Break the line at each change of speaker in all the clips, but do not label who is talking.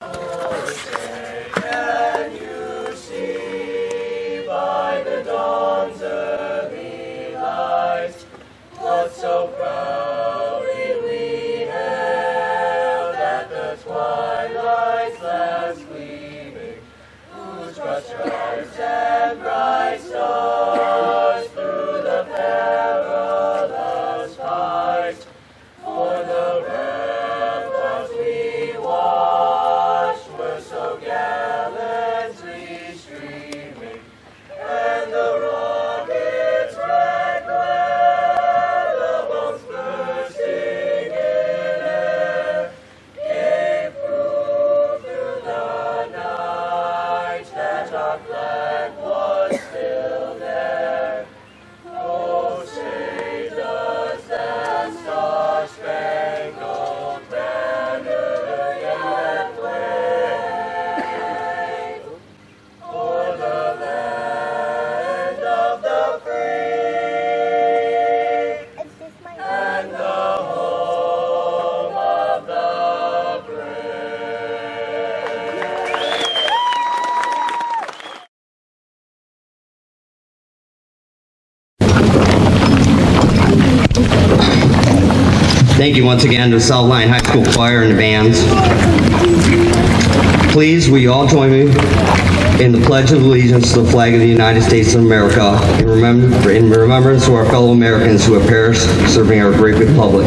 Can you
once again to the South Lyon High School Choir and the bands. Please, will you all join me in the Pledge of Allegiance to the flag of the United States of America in in remembrance of our fellow Americans who have perished serving our great republic.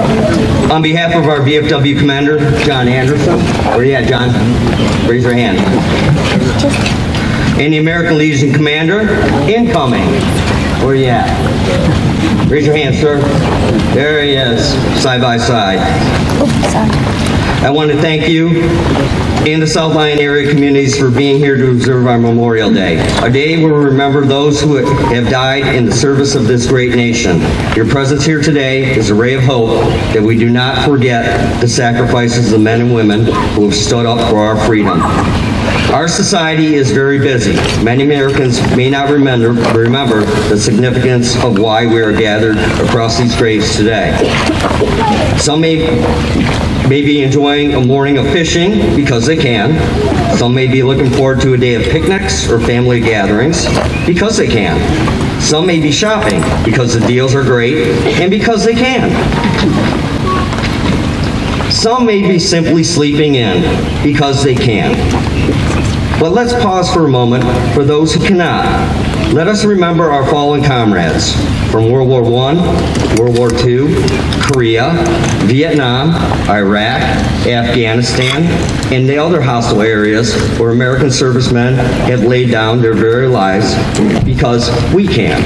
On behalf of our VFW commander, John Anderson, where are you at, John? Raise your hand. And the American Legion commander, incoming. Where are you at? Raise your hand, sir. There he is, side by side. I want to thank you and the South Lyon area communities for being here to observe our Memorial Day. A day where we remember those who have died in the service of this great nation. Your presence here today is a ray of hope that we do not forget the sacrifices of the men and women who have stood up for our freedom. Our society is very busy. Many Americans may not remember, remember the significance of why we are gathered across these graves today. Some may, may be enjoying a morning of fishing because they can. Some may be looking forward to a day of picnics or family gatherings because they can. Some may be shopping because the deals are great and because they can. Some may be simply sleeping in because they can. But let's pause for a moment for those who cannot. Let us remember our fallen comrades from World War I, World War II, Korea, Vietnam, Iraq, Afghanistan, and the other hostile areas where American servicemen have laid down their very lives because we can.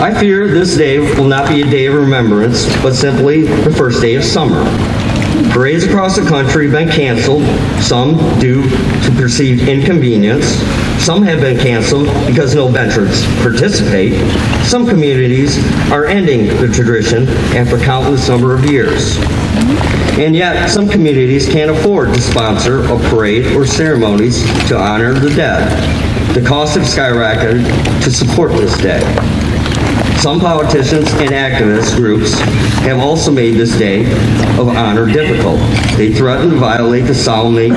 I fear this day will not be a day of remembrance, but simply the first day of summer. Parades across the country have been canceled, some due to perceived inconvenience. Some have been canceled because no veterans participate. Some communities are ending the tradition after countless number of years. And yet, some communities can't afford to sponsor a parade or ceremonies to honor the dead. The cost have skyrocketed to support this day. Some politicians and activist groups have also made this day of honor difficult. They threaten to violate the solemnity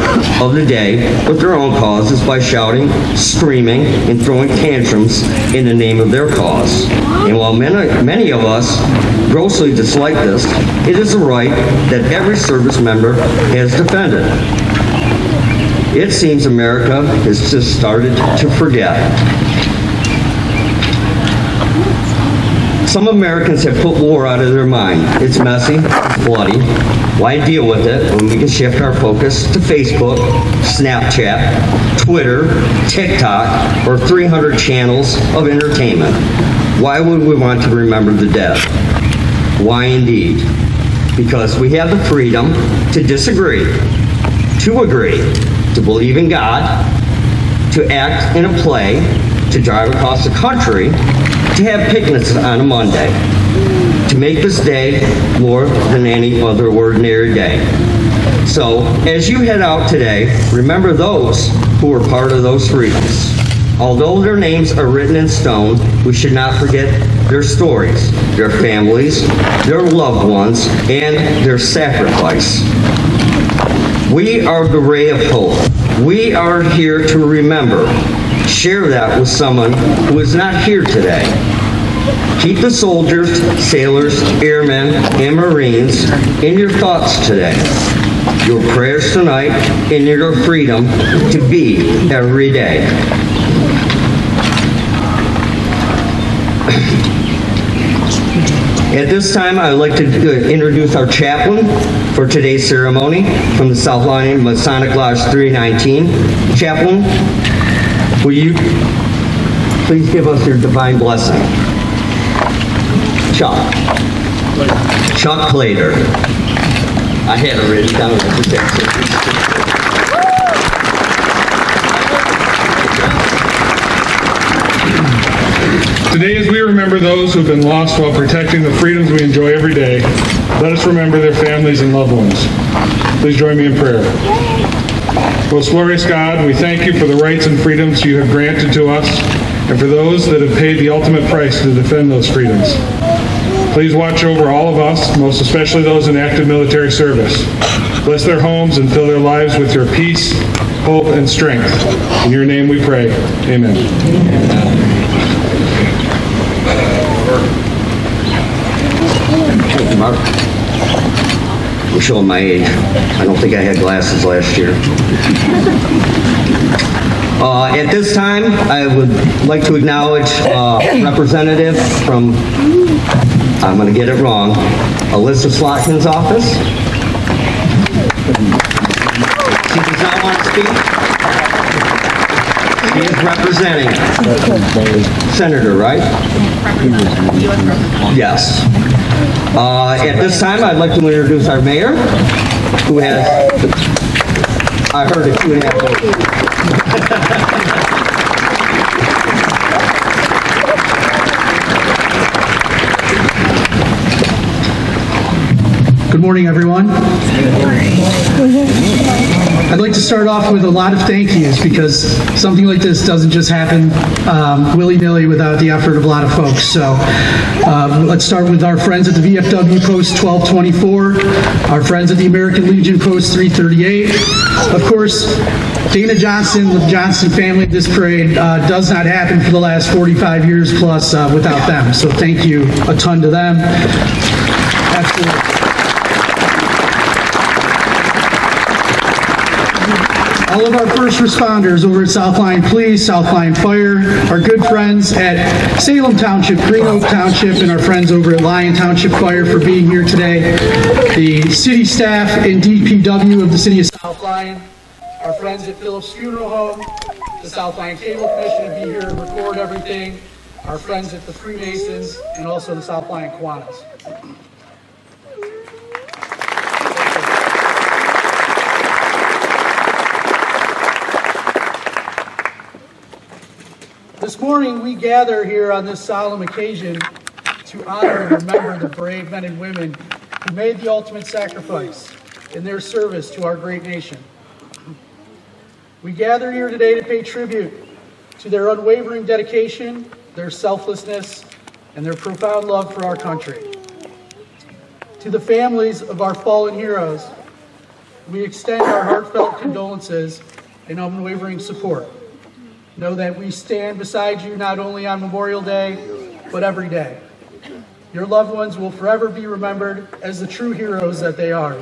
of the day with their own causes by shouting, screaming, and throwing tantrums in the name of their cause. And while many, many of us grossly dislike this, it is a right that every service member has defended. It seems America has just started to forget. Some Americans have put war out of their mind. It's messy, it's bloody. Why deal with it when we can shift our focus to Facebook, Snapchat, Twitter, TikTok, or 300 channels of entertainment? Why would we want to remember the dead? Why indeed? Because we have the freedom to disagree, to agree to believe in God, to act in a play, to drive across the country, to have picnics on a Monday, to make this day more than any other ordinary day. So, as you head out today, remember those who were part of those freedoms. Although their names are written in stone, we should not forget their stories, their families, their loved ones, and their sacrifice. We are the ray of hope. We are here to remember. Share that with someone who is not here today. Keep the soldiers, sailors, airmen, and Marines in your thoughts today. Your prayers tonight and your freedom to be every day. At this time, I would like to uh, introduce our chaplain for today's ceremony from the South Lyon Masonic Lodge 319. Chaplain, will you please give us your divine blessing? Chuck. Chuck Plater. I had it written down.
Today, as we remember those who have been lost while protecting the freedoms we enjoy every day, let us remember their families and loved ones. Please join me in prayer. Most glorious God, we thank you for the rights and freedoms you have granted to us and for those that have paid the ultimate price to defend those freedoms. Please watch over all of us, most especially those in active military service. Bless their homes and fill their lives with your peace, hope, and strength. In your name we pray. Amen.
Mark? I'm showing my age. I don't think I had glasses last year. Uh, At this time, I would like to acknowledge a representative from, I'm going to get it wrong, Elissa Slotkin's office. She does not want to speak. She is representing Senator, right? Yes. Uh, At this time, I'd like to introduce our mayor, who has, I heard it two and a half
Good morning, everyone. I'd like to start off with a lot of thank yous because something like this doesn't just happen um, willy-nilly without the effort of a lot of folks. So um, let's start with our friends at the VFW Post 1224, our friends at the American Legion Post 338. Of course, Dana Johnson, the Johnson family, this parade uh, does not happen for the last 45 years plus uh, without them. So thank you a ton to them. Absolutely. All of our first responders over at South Lyon Police, South Lyon Fire, our good friends at Salem Township, Green Oak Township, and our friends over at Lyon Township Fire for being here today, the city staff and DPW of the city of South our friends at Phillips Funeral Home, the South Cable Commission to be here and record everything, our friends at the Freemasons, and also the South Lyon Kiwanis. This morning, we gather here on this solemn occasion to honor and remember the brave men and women who made the ultimate sacrifice in their service to our great nation. We gather here today to pay tribute to their unwavering dedication, their selflessness, and their profound love for our country. To the families of our fallen heroes, we extend our heartfelt condolences and unwavering support. Know that we stand beside you not only on Memorial Day, but every day. Your loved ones will forever be remembered as the true heroes that they are.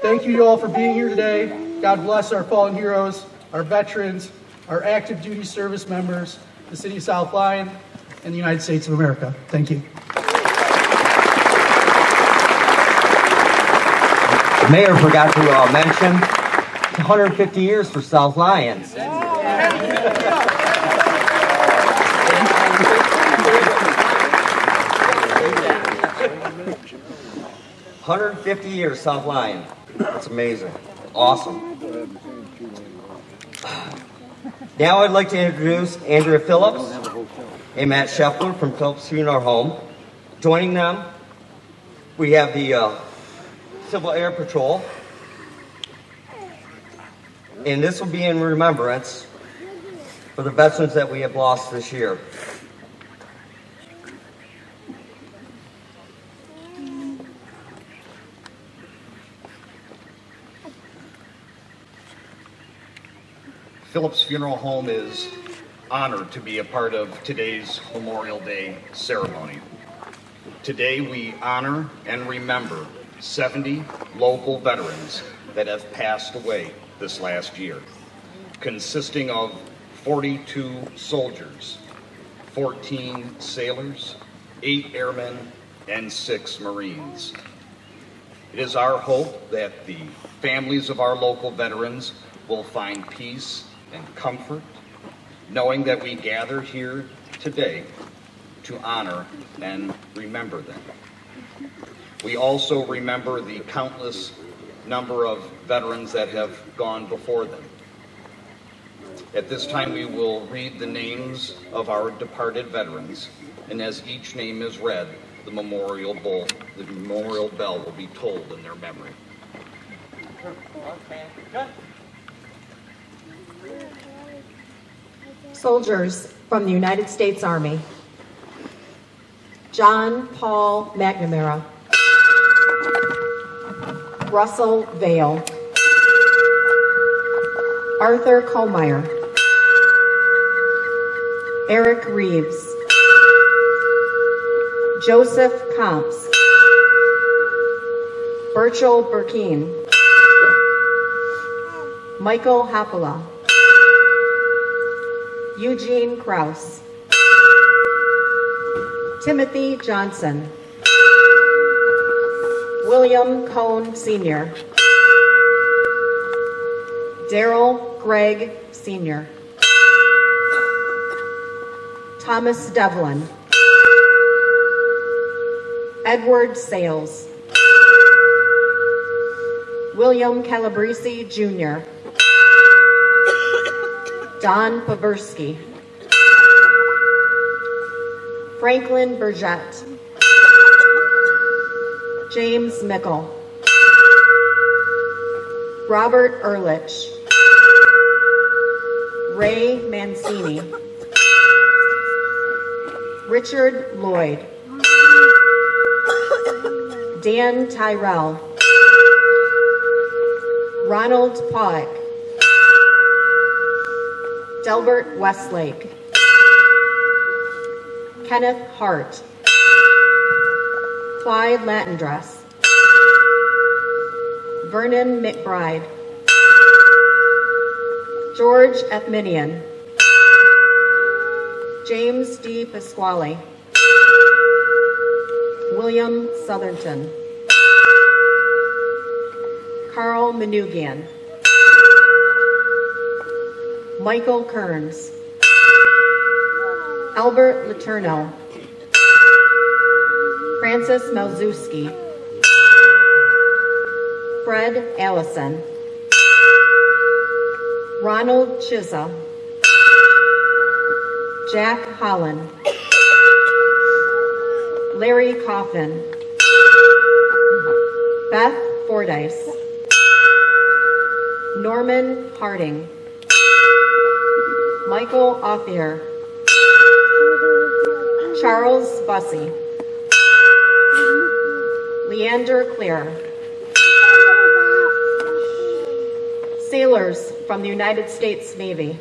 Thank you all for being here today. God bless our fallen heroes, our veterans, our active duty service members, the City of South Lyon, and the United States of America. Thank you.
The Mayor forgot to uh, mention 150 years for South Lyon. 150 years, South Lyon. That's amazing. Awesome. Now I'd like to introduce Andrea Phillips and Matt Scheffler from Phillips Funeral Home. Joining them, we have the uh, Civil Air Patrol. And this will be in remembrance for the veterans that we have lost this year.
Phillips Funeral Home is honored to be a part of today's Memorial Day ceremony. Today we honor and remember 70 local veterans that have passed away this last year, consisting of 42 soldiers, 14 sailors, 8 airmen, and 6 Marines. It is our hope that the families of our local veterans will find peace and comfort, knowing that we gather here today to honor and remember them. We also remember the countless number of veterans that have gone before them. At this time, we will read the names of our departed veterans, and as each name is read, the memorial bowl, the memorial bell will be tolled in their memory.
Soldiers from the United States Army. John Paul McNamara. Russell Vale. Arthur Colmeyer. Eric Reeves. Joseph Comps. Birchel Burkeen. Michael Hapala. Eugene Kraus. Timothy Johnson. William Cohn Sr. Daryl Gregg Sr. Thomas Devlin. Edward Sales. William Calabrese Jr. Don Paversky. Franklin Burgett. James Mickle. Robert Ehrlich. Ray Mancini. Richard Lloyd. Dan Tyrell. Ronald Pollack. Delbert Westlake. Kenneth Hart. Clyde Latendress. Vernon McBride. George Ethminian. James D. Pasquale. William Southerton. Carl Manugian. Michael Kearns. Albert Letourneau. Francis Malzewski. Fred Allison. Ronald Chisa. Jack Holland. Larry Coffin. Beth Fordyce. Norman Harding. Michael Othier. Charles Bussey. Leander Clear. Sailors from the United States Navy.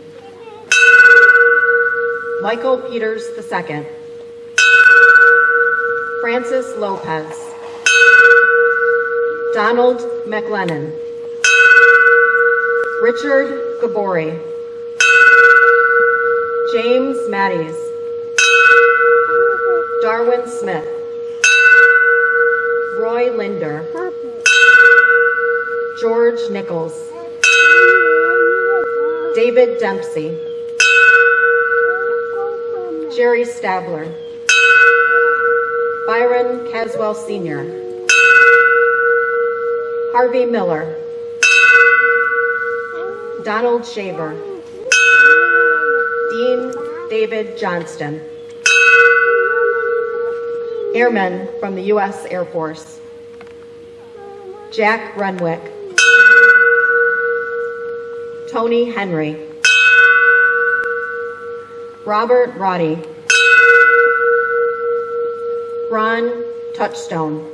Michael Peters II. Francis Lopez. Donald McLennan. Richard Gabori. James Matties. Darwin Smith. Roy Linder. George Nichols. David Dempsey. Jerry Stabler. Byron Caswell Sr. Harvey Miller. Donald Shaver. Dean David Johnston. Airmen from the U.S. Air Force. Jack Renwick. Tony Henry. Robert Roddy. Ron Touchstone.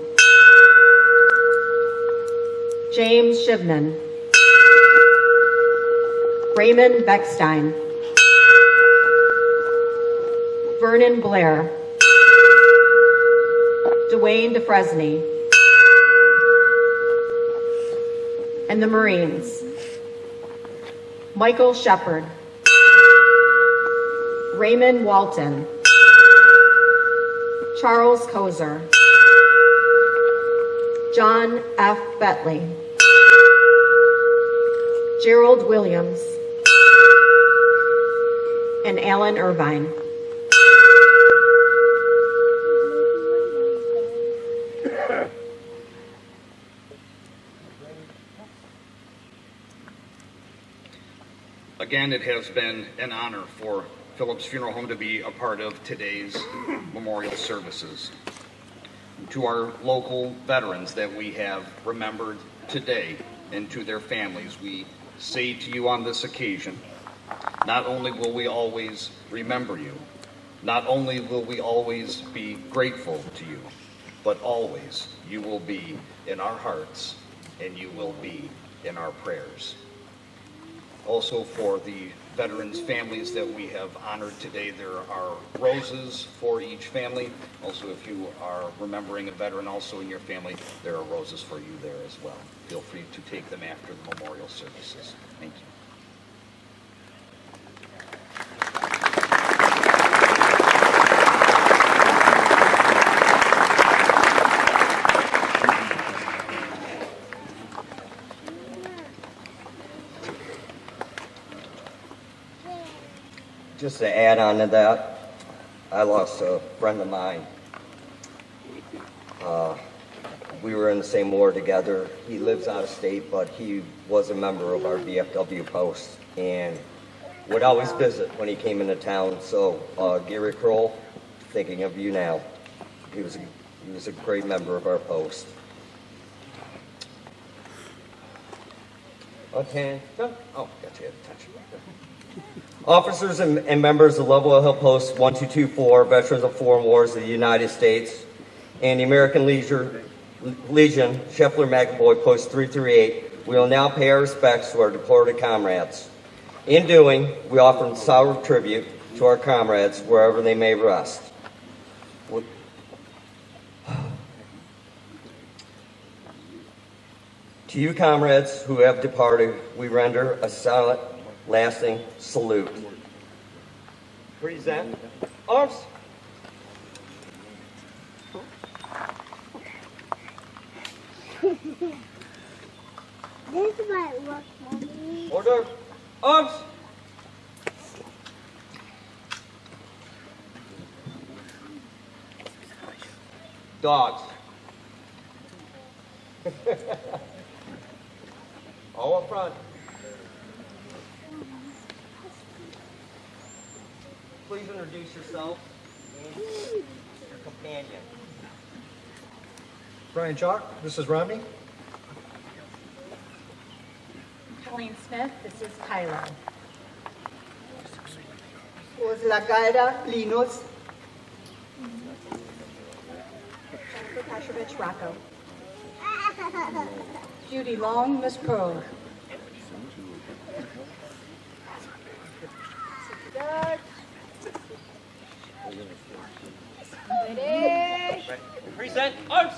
James Shivnan. Raymond Beckstein. Vernon Blair. Dwayne DeFresney. And the Marines. Michael Shepard. Raymond Walton. Charles Kozer. John F. Betley. Gerald Williams. And Alan Irvine.
Again, it has been an honor for Phillips Funeral Home to be a part of today's memorial services. To our local veterans that we have remembered today and to their families, we say to you on this occasion, not only will we always remember you, not only will we always be grateful to you, but always you will be in our hearts and you will be in our prayers. Also for the veterans' families that we have honored today, there are roses for each family. Also, if you are remembering a veteran also in your family, there are roses for you there as well. Feel free to take them after the memorial services. Thank you.
Just to add on to that, I lost a friend of mine. Uh, we were in the same war together. He lives out of state, but he was a member of our VFW post and would always visit when he came into town. So, uh, Gary Kroll, thinking of you now. He was a, he was a great member of our post. Okay. Oh, got you. Touch Officers and, and members of Level Hill Post 1224, veterans of foreign wars of the United States, and the American Legion, Legion Scheffler McAvoy Post 338, we will now pay our respects to our deported comrades. In doing, we offer solemn tribute to our comrades wherever they may rest. To you, comrades who have departed, we render a silent, lasting salute. Present arms.
This might for me.
Order. Arms. Dogs. All up front. Please introduce yourself and your companion.
Brian Chalk, this is Romney.
Colleen Smith, this is Kylo.
Ursula Galda, Linus.
Jennifer Petrovich Rocco.
Judy Long, Miss Pearl.
Present arms.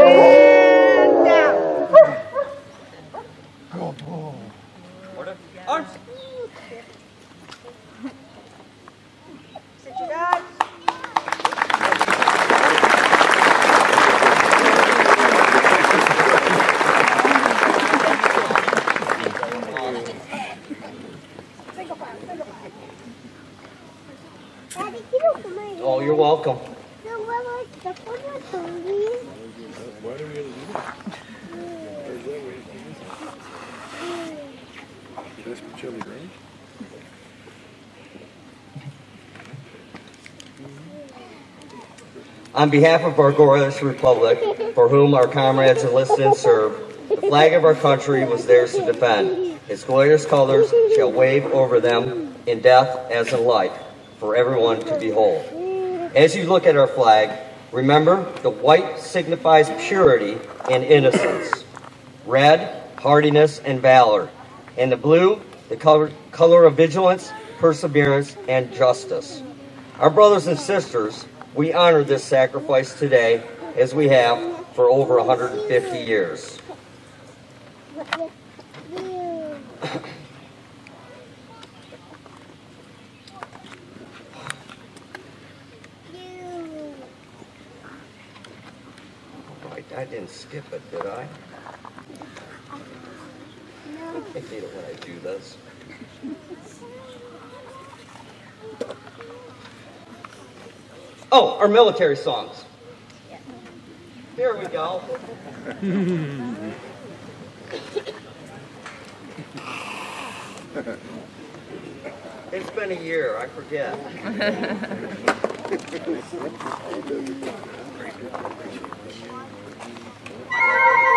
And down.
Order. Arms.
Sit you guys.
Oh, you're welcome. On behalf of our glorious republic, for whom our comrades enlisted and served, the flag of our country was theirs to defend. Its glorious colors shall wave over them in death as in life, for everyone to behold. As you look at our flag, remember the white signifies purity and innocence, red, hardiness and valor, and the blue, the color, color of vigilance, perseverance, and justice. Our brothers and sisters, we honor this sacrifice today as we have for over 150 years. I didn't skip it, did I? I hate it when I do this. Oh, our military songs. Here we go. It's been a year, I forget.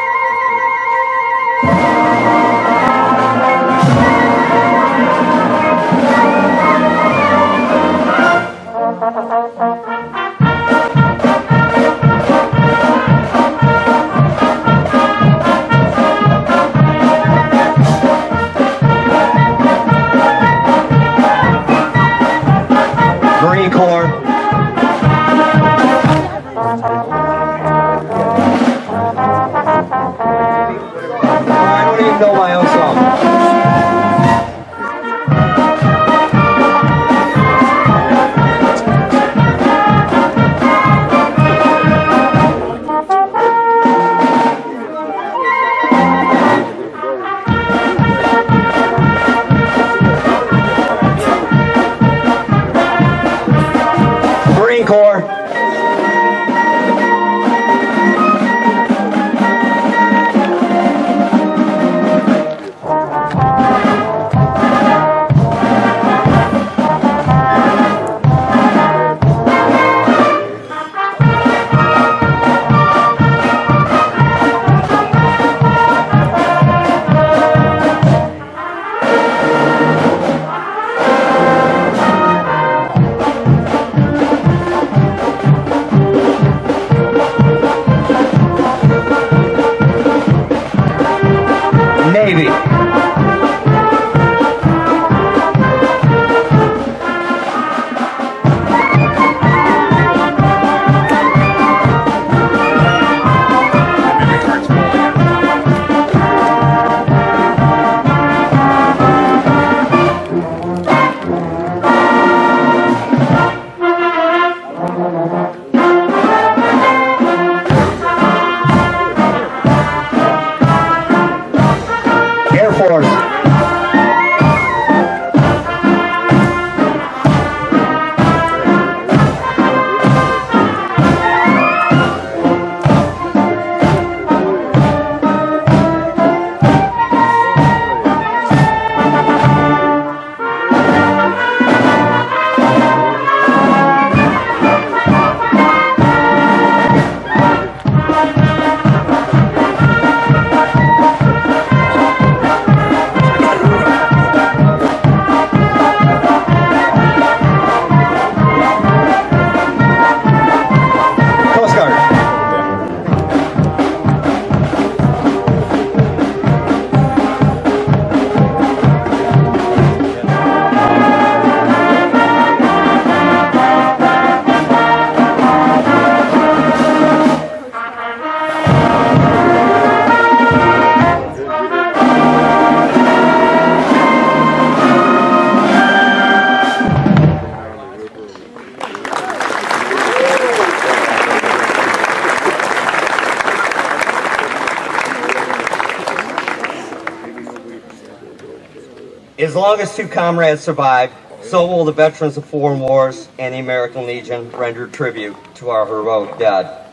long as two comrades survive, so will the veterans of foreign wars and the American Legion render tribute to our heroic dead.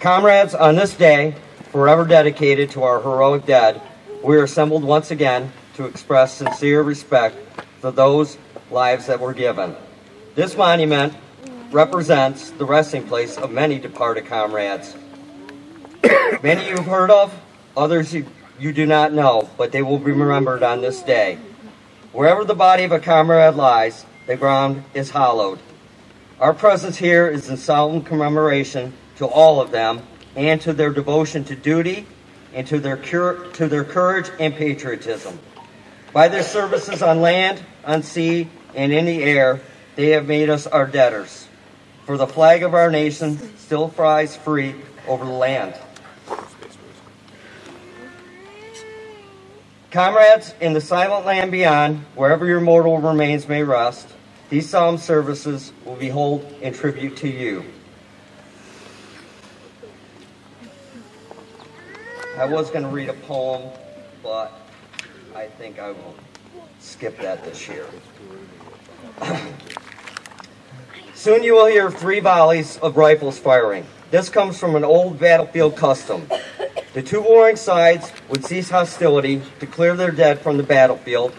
Comrades, on this day, forever dedicated to our heroic dead, we are assembled once again to express sincere respect for those lives that were given. This monument represents the resting place of many departed comrades. Many you've heard of, others you, you do not know, but they will be remembered on this day. Wherever the body of a comrade lies, the ground is hallowed. Our presence here is in solemn commemoration to all of them and to their devotion to duty and to their, to their courage and patriotism. By their services on land, on sea, and in the air, they have made us our debtors. For the flag of our nation still flies free over the land. Comrades, in the silent land beyond, wherever your mortal remains may rest, these solemn services will be held in tribute to you. I was going to read a poem, but I think I will skip that this year. Soon you will hear three volleys of rifles firing. This comes from an old battlefield custom. The two warring sides would cease hostility to clear their dead from the battlefield,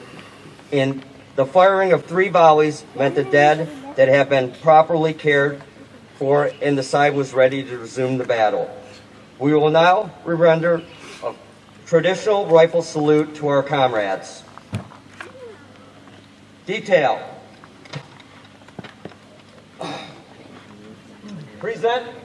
and the firing of three volleys meant the dead that had been properly cared for and the side was ready to resume the battle. We will now render a traditional rifle salute to our comrades. Detail. Present.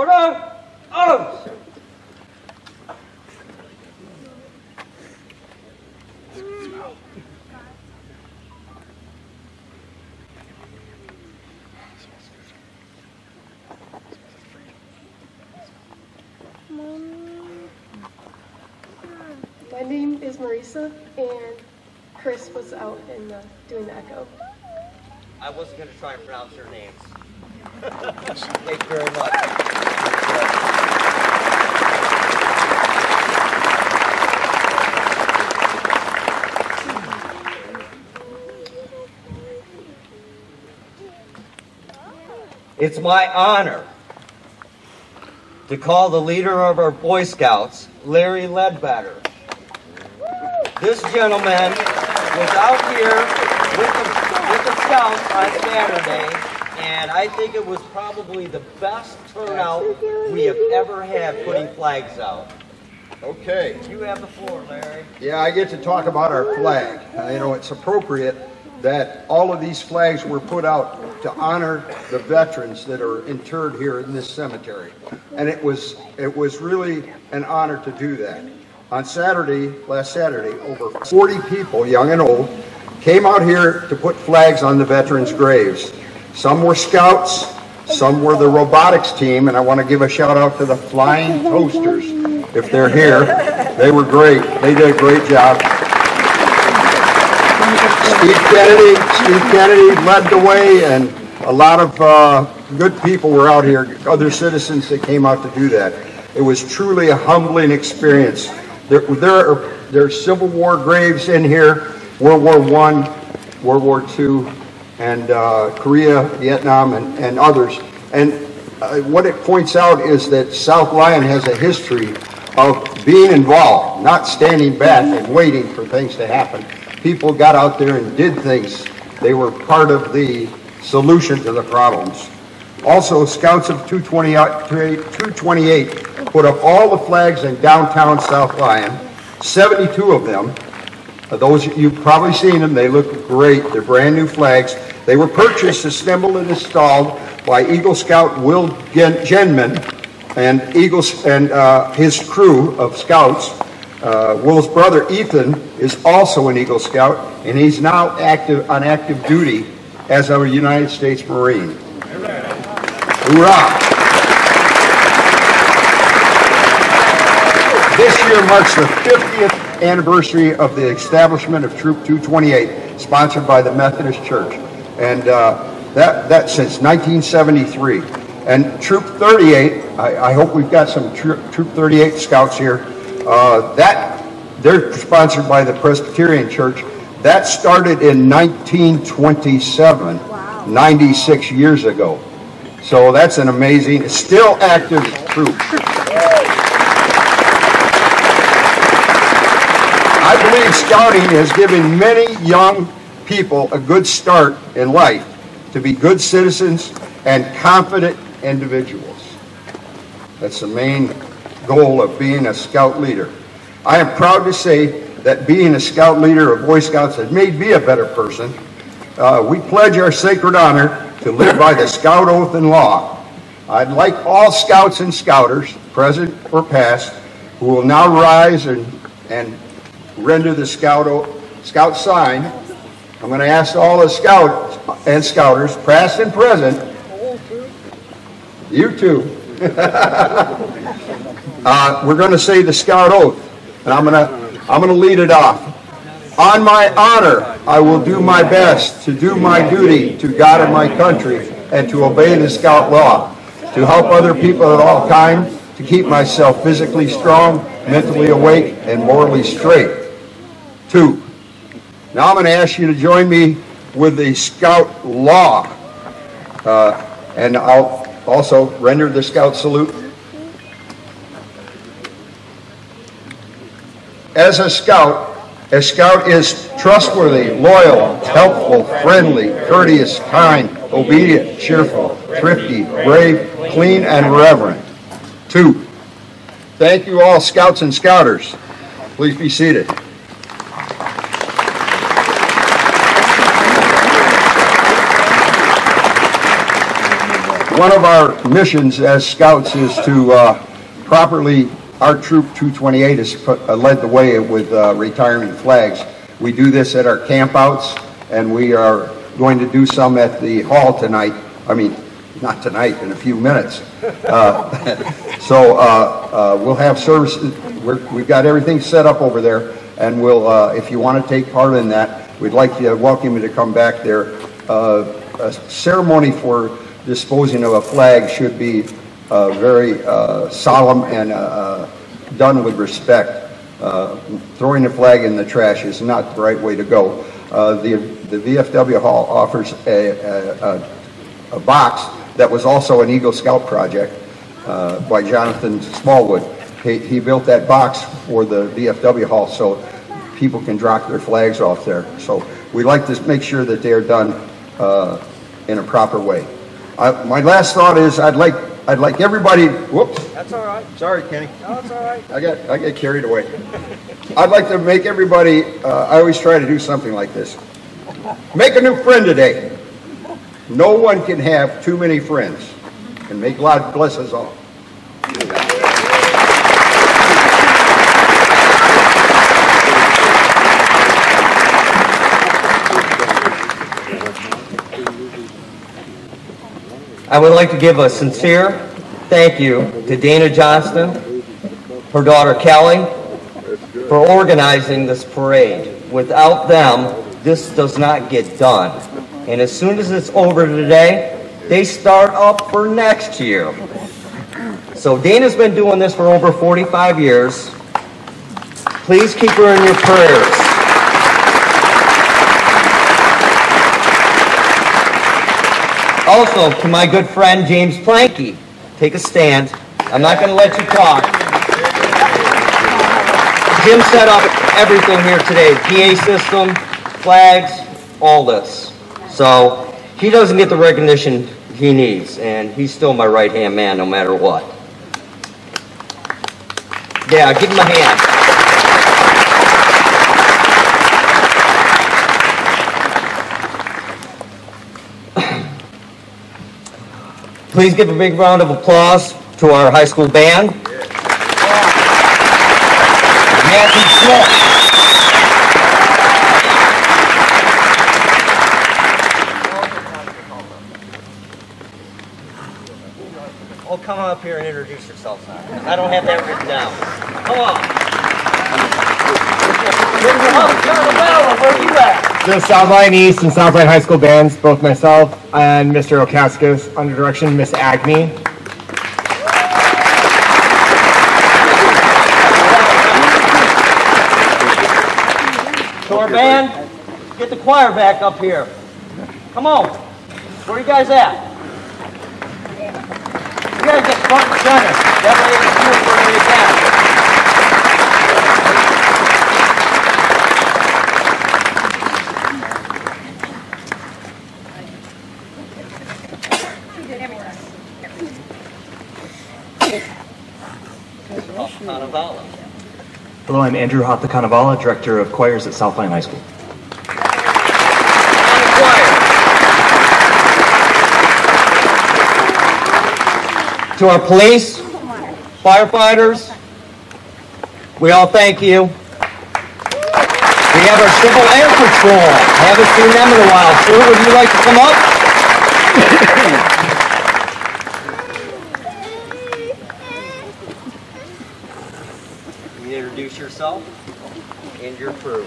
Order! Arms!
My name is Marisa, and Chris was out in the, doing the echo.
I wasn't going to try and pronounce your names. Thank you very much. It's my honor to call the leader of our Boy Scouts, Larry Ledbetter. This gentleman was out here with the, with the Scouts on Saturday, and I think it was probably the best turnout we have ever had putting flags out.
Okay.
You have the floor, Larry.
Yeah, I get to talk about our flag. Uh, you know, it's appropriate that all of these flags were put out to honor the veterans that are interred here in this cemetery. And it was it was really an honor to do that. On Saturday, last Saturday, over 40 people, young and old, came out here to put flags on the veterans' graves. Some were scouts, some were the robotics team, and I want to give a shout out to the Flying Toasters if they're here. They were great. They did a great job. Steve Kennedy, Steve Kennedy led the way, and a lot of uh, good people were out here, other citizens that came out to do that. It was truly a humbling experience. There, there are there are Civil War graves in here, World War One, World War Two, and uh, Korea, Vietnam, and, and others. And uh, what it points out is that South Lyon has a history of being involved, not standing back and waiting for things to happen. People got out there and did things. They were part of the solution to the problems. Also, Scouts of 228 put up all the flags in downtown South Lyon, 72 of them. Uh, Those, you've probably seen them, they look great, they're brand-new flags. They were purchased, assembled, and installed by Eagle Scout Will Gen- Genman and Eagles, and uh, his crew of scouts. Uh, Will's brother Ethan is also an Eagle Scout, and he's now active, on active duty as a United States Marine. Hoorah! This year marks the 50th anniversary of the establishment of Troop 228, sponsored by the Methodist Church. And uh, that, that since 1973. And Troop 38, I, I hope we've got some Troop, Troop 38 scouts here. Uh, that, they're sponsored by the Presbyterian Church. That started in 1927, 96 years ago. So that's an amazing, still active troop. I believe scouting has given many young people a good start in life to be good citizens and confident individuals. That's the main goal of being a scout leader. I am proud to say that being a scout leader of Boy Scouts has made me a better person. Uh, we pledge our sacred honor to live by the scout oath and law. I'd like all scouts and scouters, present or past, who will now rise and, and render the scout, scout sign. I'm going to ask all the scouts and scouters, past and present, you too. uh, we're going to say the scout oath, and I'm going to I'm going to lead it off. On my honor, I will do my best to do my duty to God and my country, and to obey the scout law, to help other people at all times, to keep myself physically strong, mentally awake, and morally straight. Two. Now I'm going to ask you to join me with the scout law. Uh, and I'll also render the scout salute. As a scout, a scout is trustworthy, loyal, helpful, friendly, courteous, kind, obedient, cheerful, thrifty, brave, clean, and reverent. Two. Thank you all scouts and scouters. Please be seated. One of our missions as scouts is to uh, properly, our Troop 228 has put- uh, led the way with uh, retiring flags. We do this at our campouts, and we are going to do some at the hall tonight. I mean, not tonight, in a few minutes. Uh, So uh, uh, we'll have services, we're- we've got everything set up over there, and we'll, if you want to take part in that, we'd like to welcome you to come back there. A ceremony for disposing of a flag should be uh, very uh, solemn and uh, uh, done with respect. Uh, Throwing a flag in the trash is not the right way to go. Uh, The the VFW Hall offers a- a a- box that was also an Eagle Scout project by Jonathan Smallwood. He, he built that box for the VFW Hall so people can drop their flags off there. So we like to make sure that they are done in a proper way. I- My last thought is I'd like, I'd like everybody, whoops. That's all right. Sorry, Kenny. No, it's all right. I got, I get carried away. I'd like to make everybody, uh, I always try to do something like this. Make a new friend today. No one can have too many friends. And may God bless us all.
I would like to give a sincere thank you to Dana Johnston, her daughter Kelly, for organizing this parade. Without them, this does not get done. And as soon as it's over today, they start up for next year. So Dana's been doing this for over 45 years. Please keep her in your prayers. Also, to my good friend James Planky, take a stand. I'm not going to let you talk. Jim set up everything here today, PA system, flags, all this. So he doesn't get the recognition he needs, and he's still my right-hand man no matter what. Yeah, give him a hand. Please give a big round of applause to our high school band. Matthew Smith. Oh, come up here and introduce yourself now. I don't have that written down. Come on. Where
The South Lyon East and South Lyon High School bands, both myself and Mr. Okaskis, under direction Miss Agnew.
To our band, get the choir back up here. Come on. Where are you guys at? You guys get front and center. That way it's you where you at.
Hello, I'm Andrew Hatha Director of Choirs at South Lyon High School.
To our police, firefighters, we all thank you. We have our civil air patrol. I Haven't seen them in a while. Sir, would you like to come up? Can you introduce yourself and your crew?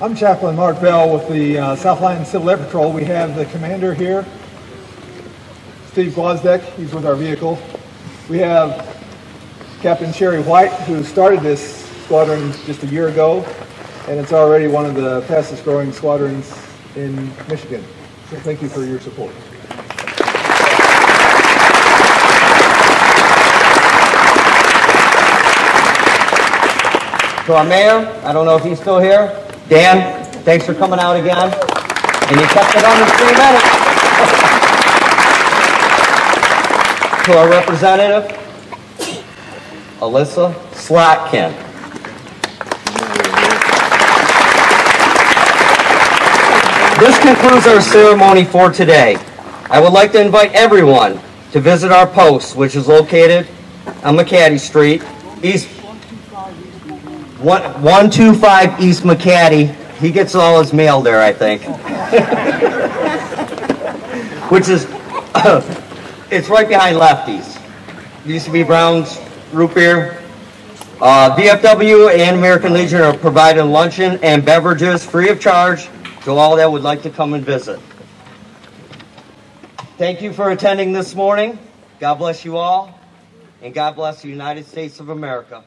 I'm Chaplain Mark Bell with the uh, South Lyon Civil Air Patrol. We have the commander here, Steve Glosdeck. He's with our vehicle. We have Captain Sherry White, who started this squadron just a year ago, and it's already one of the fastest growing squadrons in Michigan. So thank you for your support.
To our mayor, I don't know if he's still here. Dan, thanks for coming out again. And you kept it under three minutes. to our representative, Elissa Slotkin. This concludes our ceremony for today. I would like to invite everyone to visit our post, which is located on McHattie Street, East one, 125 East McHattie. He gets all his mail there, I think. Which is, it's right behind Lefties. Used to be Brown's Root Beer. Uh, VFW and American Legion are providing luncheon and beverages free of charge to all that would like to come and visit. Thank you for attending this morning. God bless you all, and God bless the United States of America.